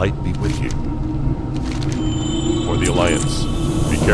light be with you. For the Alliance, be careful.